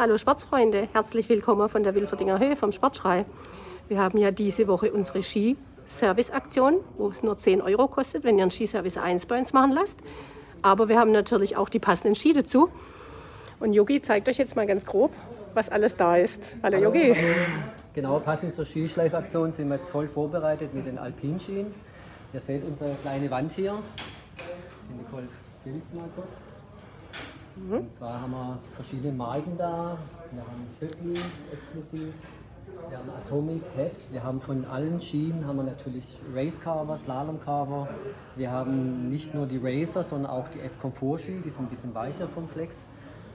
Hallo Sportsfreunde, herzlich willkommen von der Wilferdinger Höhe vom Sportschrei. Wir haben ja diese Woche unsere Ski-Service-Aktion, wo es nur 10 Euro kostet, wenn ihr einen Skiservice 1 bei uns machen lasst. Aber wir haben natürlich auch die passenden Ski dazu. Und Yogi zeigt euch jetzt mal ganz grob, was alles da ist. Hallo, Hallo Yogi. Genau, passend zur Skischleifaktion sind wir jetzt voll vorbereitet mit den Alpinskien. Ihr seht unsere kleine Wand hier. Die Nicole filmt mal kurz. Mhm. Und zwar haben wir verschiedene Marken da. Wir haben Schöttli exklusiv, wir haben Atomic Head, wir haben von allen Schienen haben wir natürlich Race Carver, Slalom Carver. Wir haben nicht nur die Racer, sondern auch die S-Comfort Ski, die sind ein bisschen weicher vom Flex.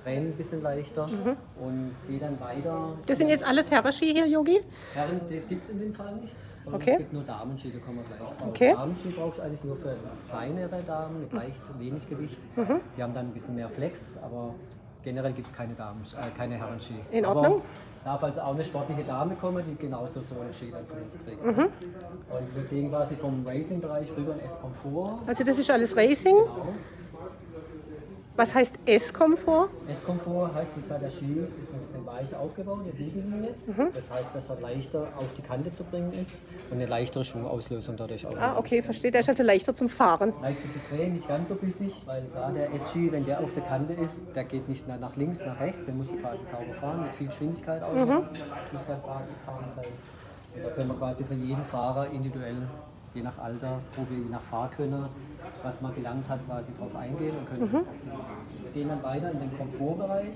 Tränen ein bisschen leichter mhm. und gehe dann weiter. Das sind jetzt alles Herrenski hier, Yogi? Herren gibt es in dem Fall nicht, sondern okay. es gibt nur Damenski, da kommen wir gleich drauf. Okay. Damenski brauchst du eigentlich nur für kleinere Damen mit leicht wenig Gewicht. Mhm. Die haben dann ein bisschen mehr Flex, aber generell gibt es keine, Damen, äh, keine Herrenski. In Ordnung. Aber darf also auch eine sportliche Dame kommen, die genauso so einen Ski dann von uns kriegt. Mhm. Und wir gehen quasi vom Racing-Bereich rüber in S-Komfort. Also das ist alles Racing? Genau. Was heißt S-Komfort? S-Komfort heißt, wie gesagt, der Ski ist ein bisschen weich aufgebaut, eine Biegelinie. Mhm. Das heißt, dass er leichter auf die Kante zu bringen ist und eine leichtere Schwungauslösung dadurch auch. Ah, okay, verstehe. Der ist also leichter zum Fahren. Leichter zu drehen, nicht ganz so bissig, weil da der S-Ski, wenn der auf der Kante ist, der geht nicht mehr nach links, nach rechts, der muss quasi sauber fahren, mit viel Geschwindigkeit auch. Mhm. Muss dann quasi fahren sein. Und da können wir quasi für jeden Fahrer individuell je nach Altersgruppe, je nach Fahrkönner, was man gelernt hat, quasi darauf eingehen und können mhm. das Wir gehen dann weiter in den Komfortbereich.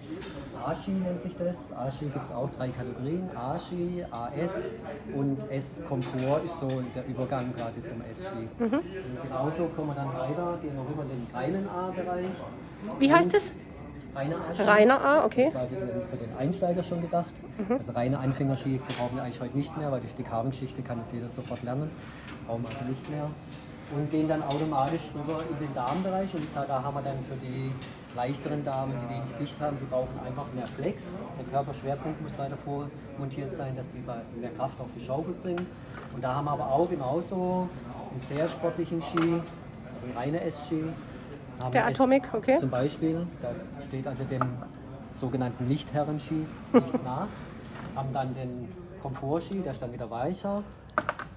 A-Ski nennt sich das. A-Ski gibt es auch drei Kategorien. A-Ski, AS und S-Komfort ist so der Übergang quasi zum S-Ski. Mhm. genauso kommen wir dann weiter, gehen wir rüber in den reinen A-Bereich. Wie heißt es? Reiner A. Reiner A, okay. Das ist quasi für den Einsteiger schon gedacht. Mhm. Also reine Anfängerski brauchen wir eigentlich heute nicht mehr, weil durch die Carbon-Schichte kann das jeder sofort lernen brauchen wir also nicht mehr. Und gehen dann automatisch rüber in den Damenbereich. Und gesagt, da haben wir dann für die leichteren Damen, die wenig Gewicht haben, die brauchen einfach mehr Flex. Der Körperschwerpunkt muss weiter vormontiert sein, dass die mehr Kraft auf die Schaufel bringen. Und da haben wir aber auch genauso einen sehr sportlichen Ski, also ein reiner S-Ski. Der Atomic, okay. Zum Beispiel, da steht also dem sogenannten Lichtherren-Ski nichts nach. Haben dann den Komfort-Ski, der ist dann wieder weicher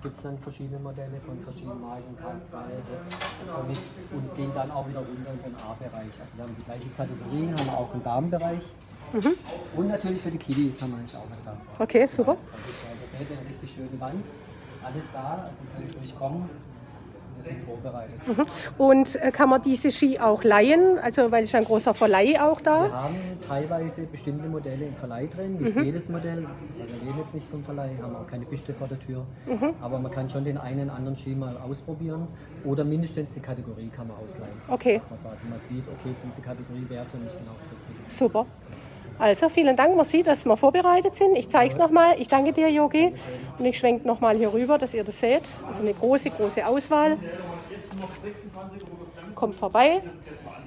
gibt es dann verschiedene Modelle von verschiedenen Marken, K2 und gehen dann auch wieder runter in den A-Bereich. Also wir haben die gleichen Kategorien, haben auch einen Damenbereich. Mhm. Und natürlich für die Kiddies haben wir eigentlich auch was da. Okay, super. Also das seht ihr eine richtig schöne Wand. Alles da, also könnt ihr durchkommen sind vorbereitet. Mhm. Und äh, kann man diese Ski auch leihen? Also weil ist ein großer Verleih auch da? Wir haben teilweise bestimmte Modelle im Verleih drin, nicht mhm. jedes Modell, weil wir leben jetzt nicht vom Verleih, haben auch keine Piste vor der Tür. Mhm. Aber man kann schon den einen oder anderen Ski mal ausprobieren oder mindestens die Kategorie kann man ausleihen. Okay. Dass man quasi mal sieht, okay, diese Kategorie wäre für mich genau das Richtige. Super. Also vielen Dank. Man sieht, dass wir vorbereitet sind. Ich zeige es nochmal. Ich danke dir, Yogi. Und ich schwenke nochmal hier rüber, dass ihr das seht. Also eine große, große Auswahl. Kommt vorbei.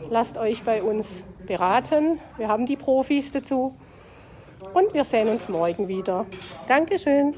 Lasst euch bei uns beraten. Wir haben die Profis dazu. Und wir sehen uns morgen wieder. Dankeschön.